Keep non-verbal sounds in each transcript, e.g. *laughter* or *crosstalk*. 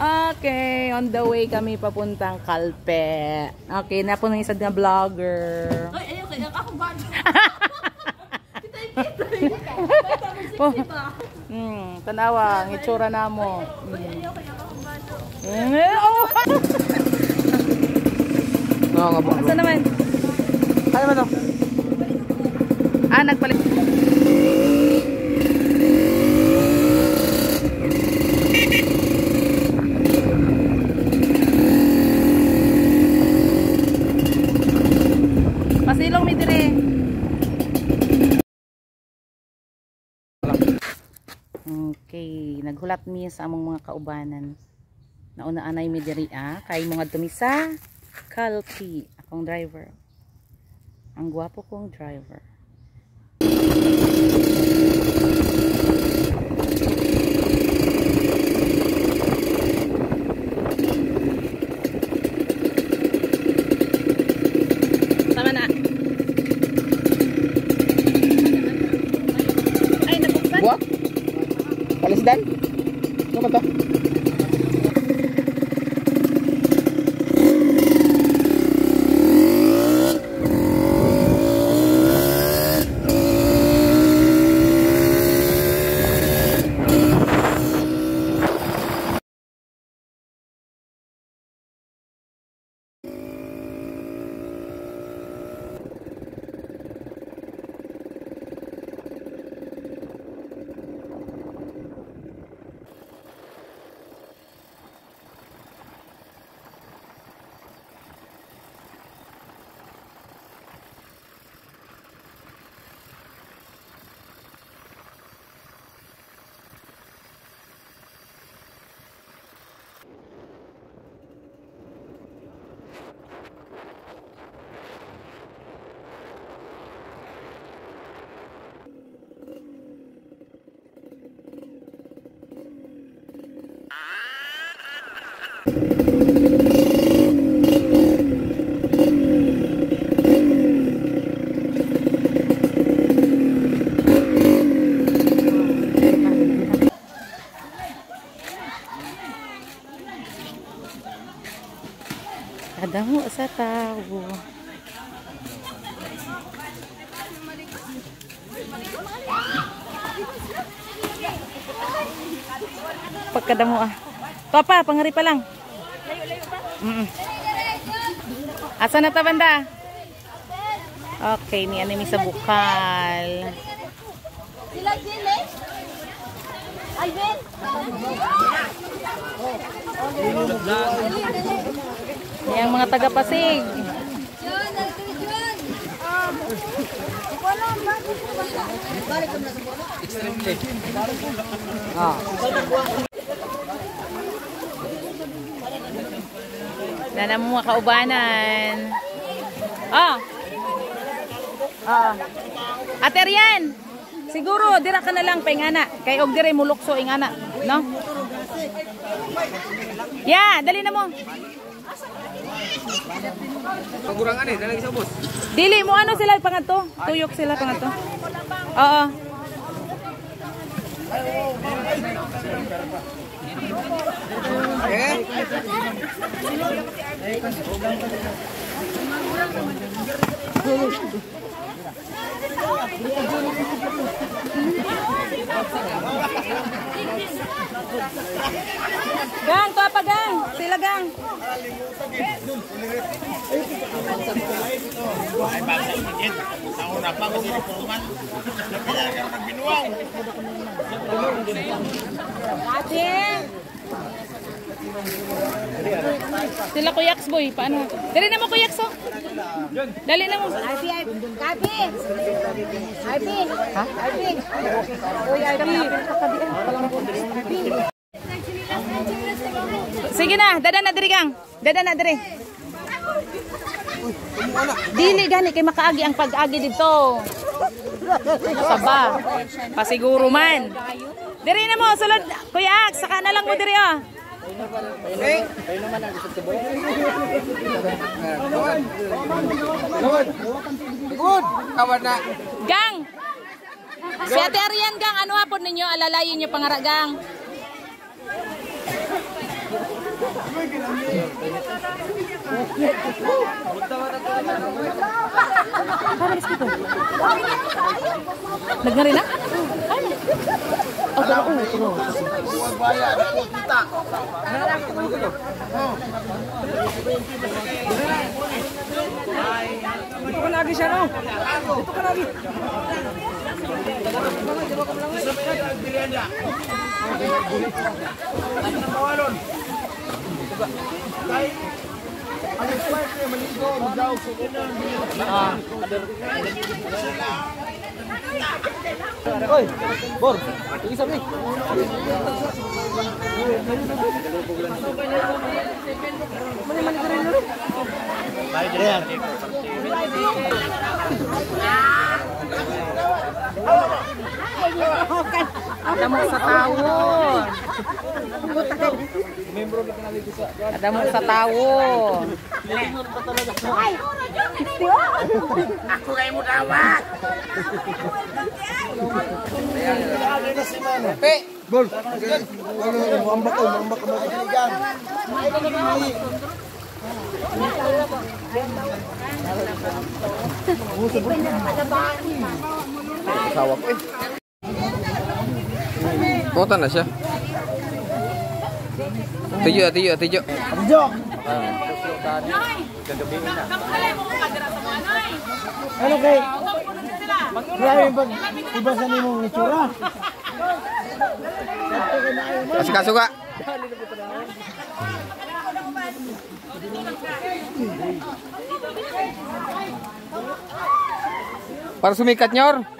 Okay, on the way kami papuntang Kalpe. Okay, na po ng isa na vlogger. Ay, ayaw kaya ako ba? *laughs* Oh, hmm, tanawa, ang itsura na mo. Hmm. Eh, oh! Oo nga po. Asa naman? Ano ba to? Ah, nagpalit. Pasilong mi dire. Okay, naghulat mi sa among mga kaubanan. Nauna anay mi diri ah, kay mga tumisa. Kalpi, akong driver. Ang gwapo kong driver. Ano ba to? Kadamo sa tao. Pagkadamo ah. Papa, pangari pa lang. Mm -mm. Asa na ta banda? Okay, ni anime sa bukal. Sila din eh. Ay, Yang mga taga-Pasig. Oh. Na mo mga kaubanan. Ah. Ah. Ate Rian. Siguro dira ka na lang pengana kay og dire mulukso ing ana, no? Ya, dali na mo. Pagurangan eh, nalagi sa bus. Dili mo ano sila pangadto? Tuyok sila pangadto. Oo. Eh? Gang, to apa gang? Sila gang. Ate. Sila kuyaks boy, paano? Dali na mo kuyaks oh. Dali na mo. Arpi. Kapi. Arpi. Ha? Arpi. Uy, Arpi. Sige na, dada na diri. Dada na diri. Dili gani kay makaagi ang pag-agi dito. Saba. Pasiguro man. Diri na mo, sulod. Kuya Ak, saka na lang mo diri oh. Eh? Good. Good. Kawan na. Gang. Si Ate Arian gang, ano hapon ninyo alalayin niyo pangara gang? Paris to. Nagna na? Oh, pero oh, pero. Dito ka lagi siya, no? Dito ka lagi. juga. Oi, Bor, ini sampai. Mana mana keren dulu. Baik, ya. Ada mo sa tawon. Ada mo sa tawon. Bol. Ano, mambak ko, mambak ko. Asawa ko eh. Kota na siya. Tuyo, tuyo, tuyo. Adjo. Ano kay? Grabe pag iba sa nimong itsura. Kasi kasuga. Para sumikat nyor.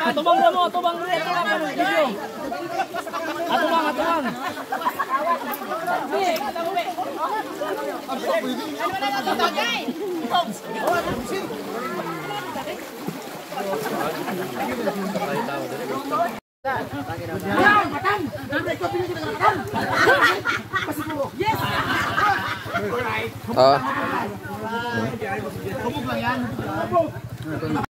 Ente Binus. Atubang na mo, atubang rin, ito lang ang video. Atubang, atubang. Oh. Pwede. Siya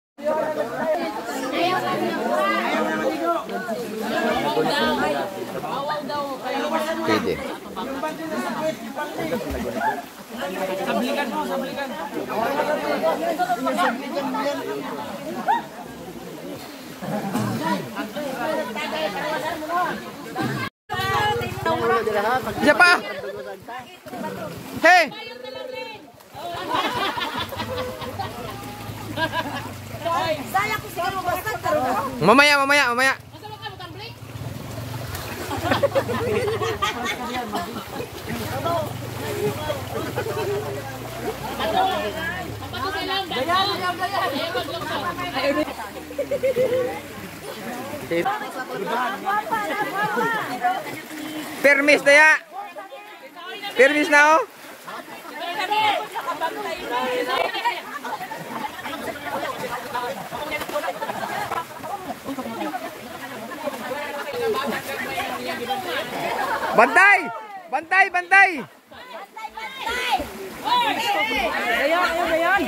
pa! Hey! Saya ko siguro basta karon. Mamaya, mamaya, mamaya. Permis na ya. Permis na oh. Bantay! Bantay, bantay! Ayan, ayan,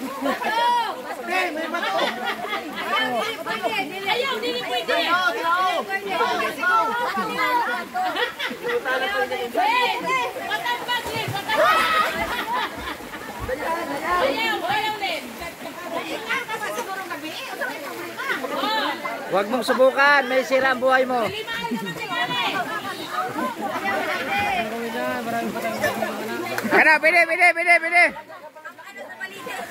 ayan. Len! Ayaw, dili pwede. Huwag mong subukan, may sira ang buhay mo. Ano, pwede, pwede, pwede, pwede.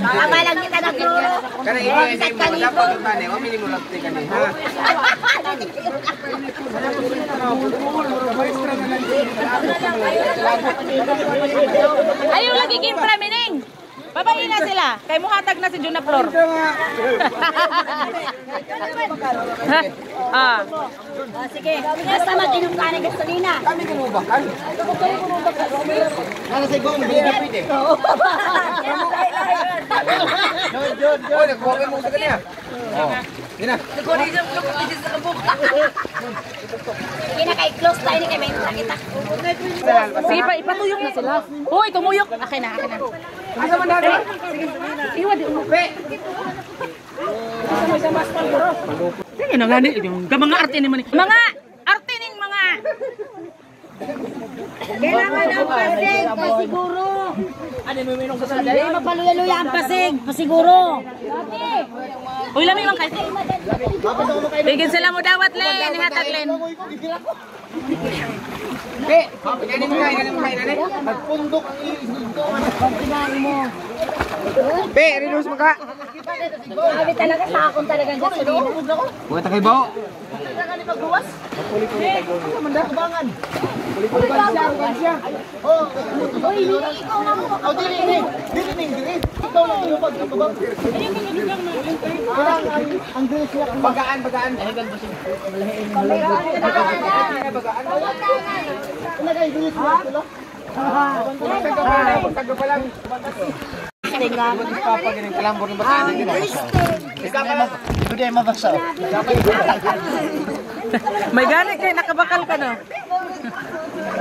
Tama lang kita ng kloro. Kana iba ay mo dapat tani, wa minimo lang ti kani ha. Ayaw lagi gimpra mining. Babae na sila. Kay muhatag na si Juna Flor. Ha? ah. Oh, sige. Basta mag-inom ka ng gasolina. Kami kinubakan. Ano sa gong di na pwede. Jod jod jod, nagkuha mo sa kanya. Oh. Ina. Kina kay close tayo ni kay may kita. Sige pa, ipatuyok na sila. Hoy, tumuyok. Akin na, akin na. Asa man dali? Iwa di umuwi. Sige na nga ni, yung mga arte ni man. Mga arte ning mga. Kailangan ang pasig, pasiguro. Ano may minong sa Hindi mapaluya-luya ang pasig, pasiguro. Uy, lami lang kasi. Bigyan sila mo dawat len, ihatag len. Be, inani mo kay, inani mo kay nani. Magpundok ang Be, reduce mo ka. Sabi talaga sa akong talagang gasolina. Buhat kay bao. Uy, ikaw na mo. Oh, dili ni. Dili ni, dili. Ikaw lang yung pag pag. Ang dress niya. Bagaan, bagaan. Ilagay dress niya sila. Pagtago pa lang. Papa ganun kalambor ng lang. Hindi ay. May gani kay nakabakal ka no.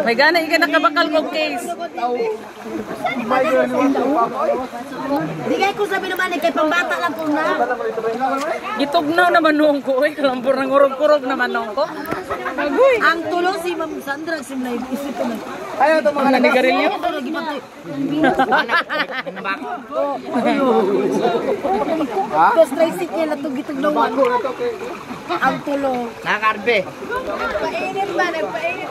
May gani kay nakabakal kog case. Di kaya ko sabi naman, kay pambata lang ko na. Gitugnaw naman nung ko. Uy, kalambor ng urog-urog naman nung ko. Agoy. Ang tulo si Ma'am Sandra, simlay isip ko na. Ayaw ito mga Nanigarilyo. Ito lagi ba tayo? Tapos tricycle na ito gitugnawan. Ang tulo. Nakakarbe. Painit ba? Nagpainit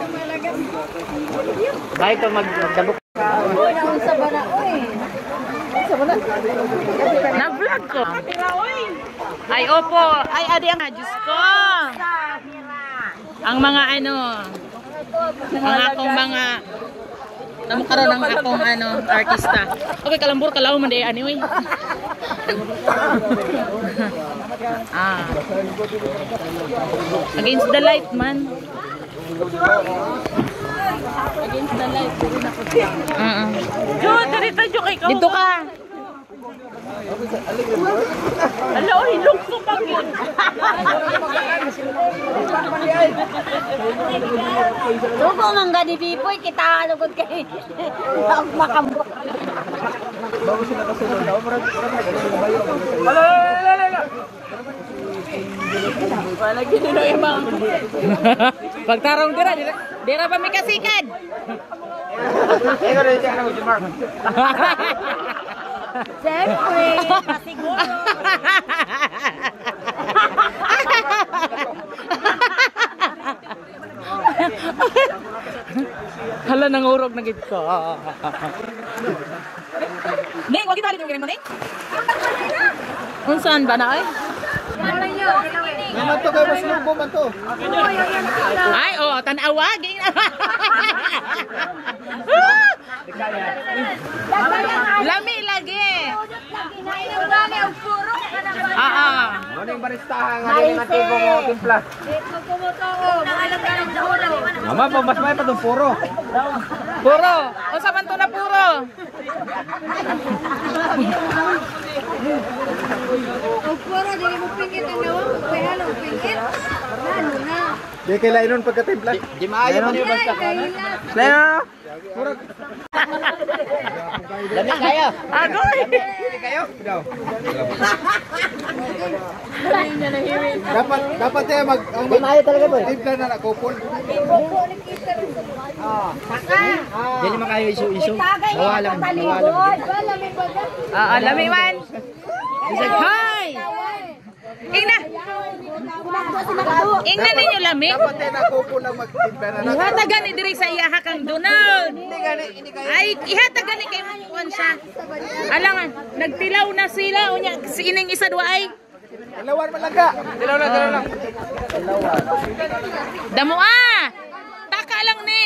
malaga. Bakit ito magdabok? Uy, naman sa bana. Uy. Na-vlog ko. Ay, opo. Ay, adi ang Diyos ko. Ang mga ano, ang akong mga Namo karon ang akong ano, artista. Okay, kalambur kalaw man day anyway. ah. Against the light man. Against the light. Uh -uh. Jo, dito jo kay Dito ka. Ala, oy, lukso pa yun. Lugo man gani Biboy, kita lugod kay. Ang makambok. Wala ginuno ibang. Pagtarong dira, rin. Hala nang urog na gid ko. Ning, wag kita mo ning. Unsan ba na ay? Naman to kayo mas lubo man to. Ay, oh, tanawa ging. Lami lagi. Ah, ah. Ano yung baristahan nga din tipo mo timpla. Mama, pa mas may pa itong puro. Puro. Unsa man to na puro? Di kaila inon pagkatimpla. Di maayo man yung basta. Slayo. Dami kayo. Agoy. Dami kayo. Daw. dapat dapat tayo mag ang Di maayo talaga boy. Timpla na nakupol. Ah. Dili man kayo isu-isu. Mawalan, mawalan. Ah, ah, lami man. Hi. Ina. Ingnan ninyo lami. Dapat din ako po lang magtimpera na. Ihatagan ni diri sa iyaha kang Donald. Ay, ihatagan ni kay kuan siya. Alangan, nagtilaw na sila unya si ining isa duwa ay. Ilawan malaga. Dilaw na, dilaw na. Damo ah. Lang ni.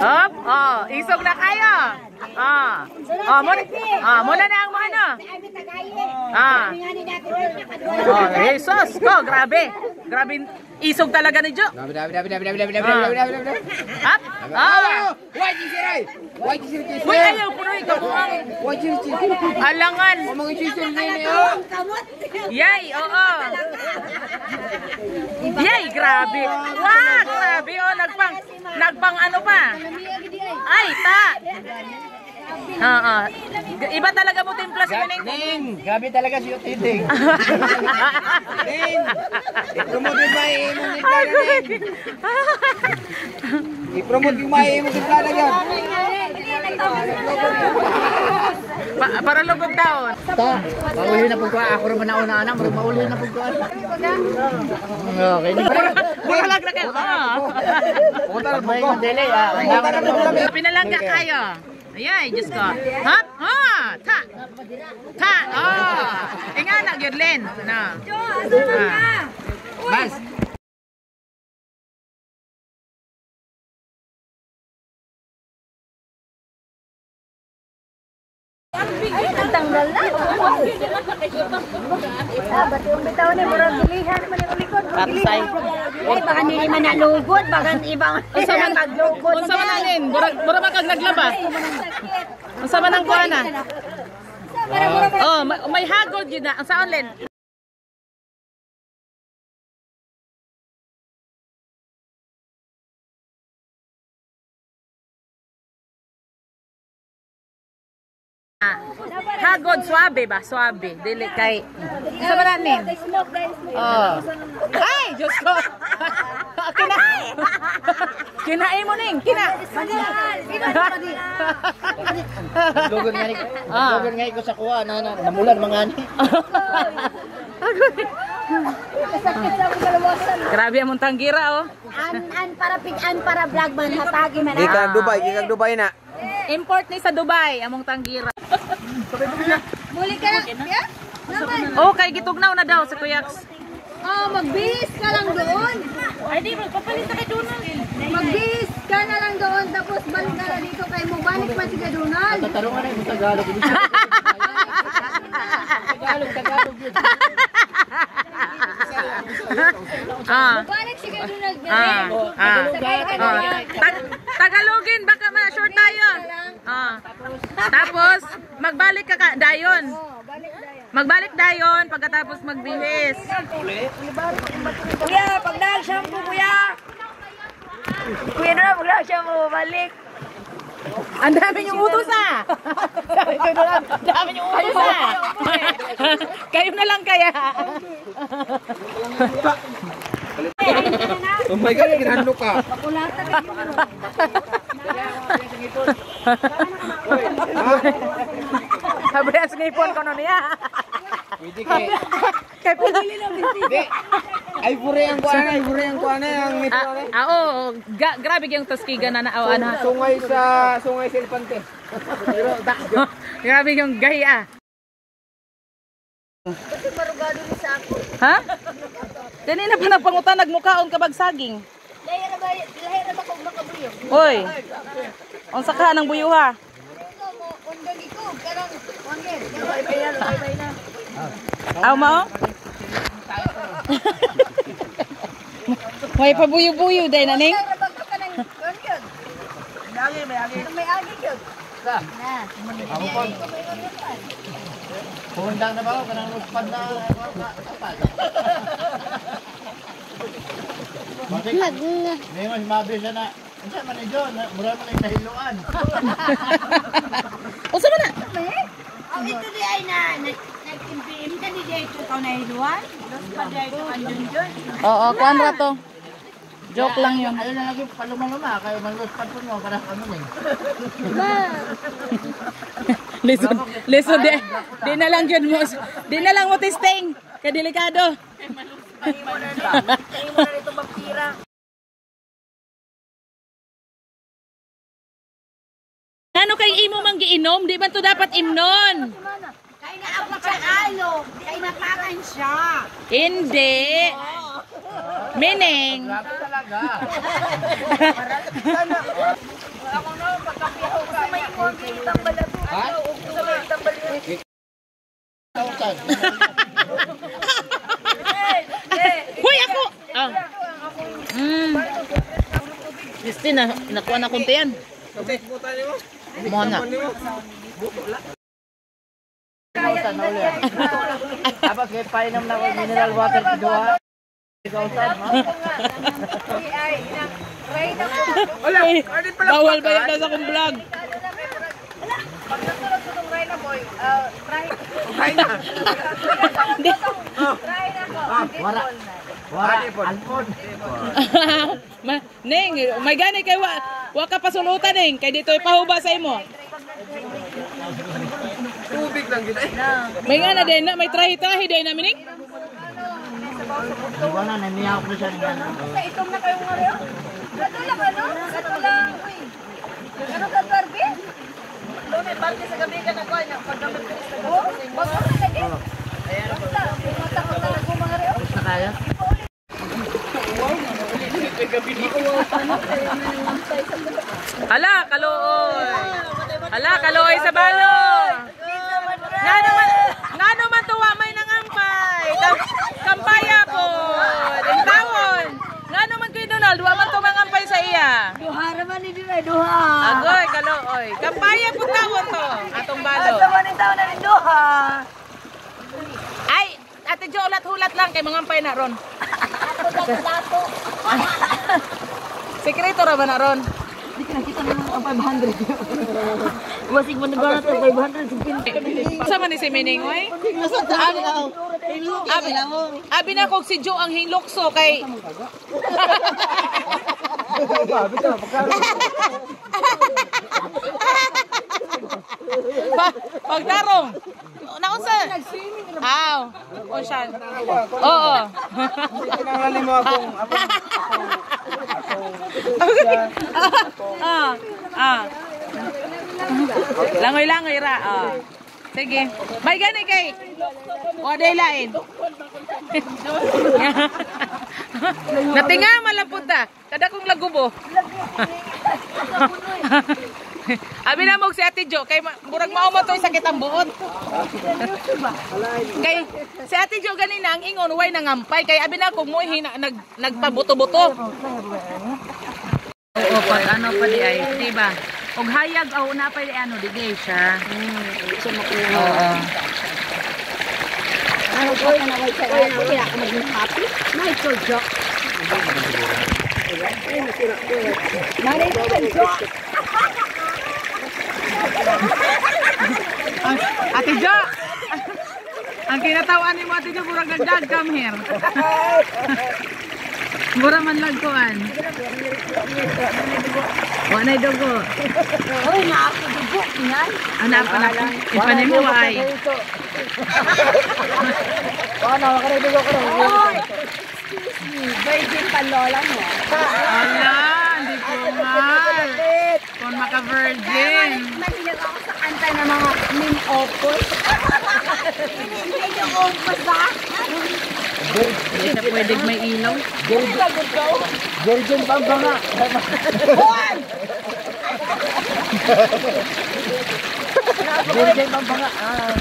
Hop, oh, isog na kayo. Ah. Oh, muna, ah, muna na ang ano. Ah. Oh, Jesus ko, grabe. Grabe, isog talaga ni Jo. Dabi, dabi, dabi, dabi, dabi, dabi, dabi, dabi, dabi, dabi. Hop. Ah. Why jisiray? Why jisiray? Uy, ayaw po rin kabuang. Why jisiray? Alangan. Mga jisiray na niyo. Yay, oo. Yay, grabe. Wow, grabe. Oh, nagpang, nagpang ano pa. Ay, ta. Oo. Iba talaga mo timpla si Mining. Ning, grabe talaga si Utiting. *laughs* Ning, i-promote yung may imong ni Plana, Ning. I-promote yung may imong ni Plana, gan. Pa, para lugog taon. Ta, mauli na pagkuha. Ako rin manauna anak, murag mauli na pagkuha. Okay, Bulag na kayo. Punta na pagkuha. Ah. Pinalangga kayo. Ayay, Diyos ko. Hop, ha, oh, ta. Ta, oh. Inga na, Gyudlin. No. Jo, ano asa ah. na Bas. Mas, Tanggal na. Ah, ba't yung bitaw ni murag bilihan man yung likod. Patsay. Ay, baka nili man nalugod, baka ibang Unsa man naglugod. Unsa man anin? Murag murag man kag naglaba. Unsa man ang kuana? Oh, may, hagod yun na. Ang sa online. Hagod, suabe ba? Suabe. Dili kay... Isa ba nanin? Oh. Ay, Diyos ko. *laughs* Kina. *laughs* Kinain mo ning. Kina. lugod nga ni, *laughs* Ah. lugod nga ko sa kuha na, na namulan mga ni. Grabe ang tanggira oh. An, an para pig, an para vlog man, hatagi man. Gikag Dubai, gikag Dubai na. Import ni sa Dubai among tanggira. Muli ka lang. Yeah? Naman. Oh, kay gitugnaw na daw sa Kuyaks. Oh, magbihis ka lang doon. Ay di magpapalit na kay Donald. Magbihis ka na lang doon, tapos balik ka na dito kay mo. Balik man si Donald. Tatarungan na yung Tagalog. Tagalog, Tagalog yun. Ah. Balik si Donald na Ah. Ah. Ah. Tag- Tagalogin baka ma-short tayo. Ah. Tapos magbalik ka, ka dayon. Magbalik dayon pagkatapos magbihis. Kuya, pag nag-shampoo, kuya. Kuya na, pag nag-shampoo, balik. Ang dami niyong utos ah. Ang dami niyong utos ah. *laughs* Kayo na lang kaya. Oh my God, ginahando ka. *laughs* Sabi ang ngipon ko no niya. Pwede kay... Kay pwede. Hindi. Ay pure ang kuana, ay pure ang kuana ang ngipon. Ah, ah, oo. Ga grabe yung Tuskega na naawaan ha. Sungay sa... Sungay sa Elpante. *laughs* grabe yung gahi ah. Kasi marugado ni sa ako. Ha? Dali na pa ng pangutan, nagmukaon ka bagsaging. Lahira ba, lahira ba kung makabuyog? Oy. Ang saka ng buyo ha. Aw mo? May pabuyo-buyo din, naning. May agi, may agi. yun. Sa? Na. Ako po. Na ba ako? Kanang magpad na kapal. Mag na. May mas mabilis na na. Ano siya, manidyo? Mura mo na yung kahiluan. *laughs* Na. Ang ito di ay na, nag-impim ka di dito ka na hiluan. Dos pa di ay dyan. Oo, kuan ra to. Joke lang yun. Ayun na lagi paluma-luma. Kayo manluspan po mo. Para ano eh. Listen, listen, di, di na lang yun mo. Di na lang mo testing. Kadelikado. Ano kay imo mang giinom? Di ba to dapat imnon? Kaya na ako sa alo. Kaya napakan siya. Hindi. Meaning. Hoy ako. Ah. Mm. Na, nakuha na konti yan. Mona. Tapos painom na mineral water saan, ha? Ay, bawal ba yan sa akong vlog? Hindi. Wara. Wara. Alpon. *laughs* Ma- Ning, may gani kay wa, wa ka pasulutan ning kay dito ipahuba sa imo. Tubig lang gina eh. May nga na din na may trahi-trahi din na mining. Iba na, naniyak ko siya ng ano. Itom na kayo nga rin. Gato lang ano? Gato lang. Uy. Ano ka, Barbie? Lumi, Barbie sa gabi ka na ko. Pagdaman ko sa gabi. Oh, wag mo na lagi. Basta, pumunta ko na lang kung mga rin. Na kaya? Hala, kalooy. Hala, kalooy sa balo. Nga naman, nga naman tuwa may nangampay. Kam- Kampaya po. Ding tawon. Nga naman kay Donald, wa man to mangampay sa iya. Duha naman ni Dinay, duha. Agoy, kalooy. Kampaya po tawon to. Atong balo. Naman ni tao na ni duha. Ay, ate Jo, ulat-hulat lang kay mangampay na ron. Dato. *laughs* *laughs* Sekreto ra ba na ron? Hindi ka nakita naman ang 500. Masig *laughs* mo nagawa natin 500. Sa man ni si Mining, oy? Abi, abi, abi na kog si Jo ang hinlokso kay *laughs* Pa- Pagtarong. Naunsa? Aw. Siya. Oo. Pinangali mo akong ah. Ah. Langoy-langoy ra. Ah. Sige. May gani kay. O day lain. *laughs* Natinga malapunta. Kada kong lagubo. *laughs* Abi na mo si Ate Jo kay murag mao mo to sakit ang buot. *laughs* kay si Ate Jo ganina ang ingon way nangampay kay abi na kung mo hina nag nagpabuto-buto. Oo, pag ano pa di ay, di ba? Og hayag aw na pa di ano di gay siya. Oo. Ano ko na wait sa kaya na kaya ako maging happy. Michael Jock. Michael Jock. Ate Jo. ang kinatawaan ni mo Ate Jo murag nagdag come here. *laughs* Mura man lang kuan. Wa na dugo. Uy, na ako dugo. Yan. Anak anak ipanin mo ay. Ano, makarinig ako rin. Uy! Excuse me, virgin pa lola mo. Ala, hindi ko mal. Kung maka-virgin. Mahilig ako sa kanta ng mga min opus. *laughs* Hindi yung opus ba? Hindi na pwede may ilaw. Virgin pa ba nga? Virgin pa ba nga? Ah.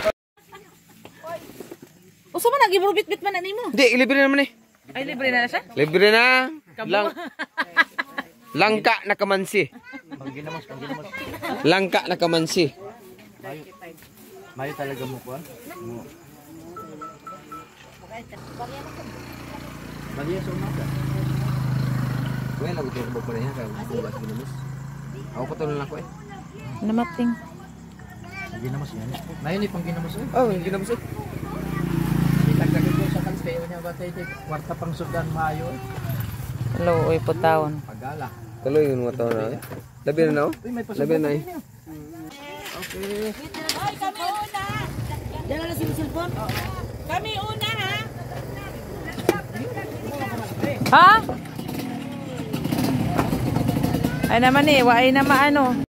Usa man nagibro-bit-bit man na nimo. Hindi, libre naman eh. Ay libre na na siya. Libre na. Lang, langka na kamansi. Langka na kamansi. Mayo talaga mo ko. Baliya sa umaga. Well, ako din mo pa rin yan. Kaya bukas ginamas. Ako pa lang ako eh. Namating. Ginamos yan. Mayo ni pang ginamos eh. Oh, ginamas eh. Itagdagan ko sa kalseo niya ba tayo kwarta pang sudan mayo. Hello, oy putawon. Pagala. Kaloy yung mga tao na eh. Labi na na oh. Labi na na eh. Kami una ha. Ha? Ay naman eh, waay na maano.